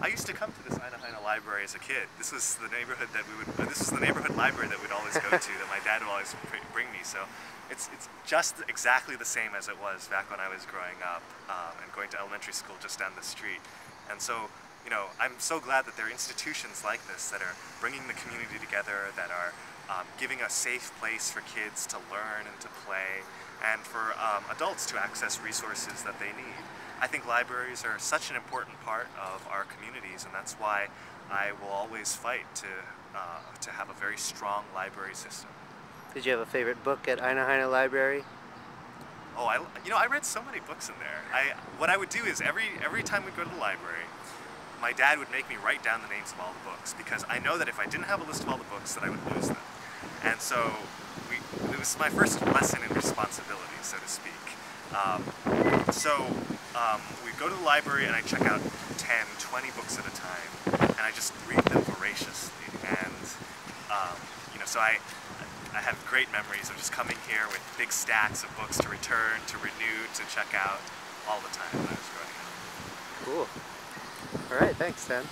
I used to come to this Aina Haina library as a kid. This was the neighborhood that we would, uh, this was the neighborhood library that we'd always go to, that my dad would always bring me. So it's, it's just exactly the same as it was back when I was growing up um, and going to elementary school just down the street. And so, you know, I'm so glad that there are institutions like this that are bringing the community together, that are um, giving a safe place for kids to learn and to play, and for um, adults to access resources that they need. I think libraries are such an important part of our communities and that's why I will always fight to, uh, to have a very strong library system. Did you have a favorite book at Aina Haina Library? Oh, I, you know, I read so many books in there. I, what I would do is every, every time we'd go to the library, my dad would make me write down the names of all the books because I know that if I didn't have a list of all the books that I would lose them. And so we, it was my first lesson in responsibility, so to speak. Um, so um, we go to the library and I check out 10, 20 books at a time, and I just read them voraciously. And um, you know, so I, I have great memories of just coming here with big stacks of books to return, to renew, to check out all the time when I was growing up. Cool. All right, thanks, Dan.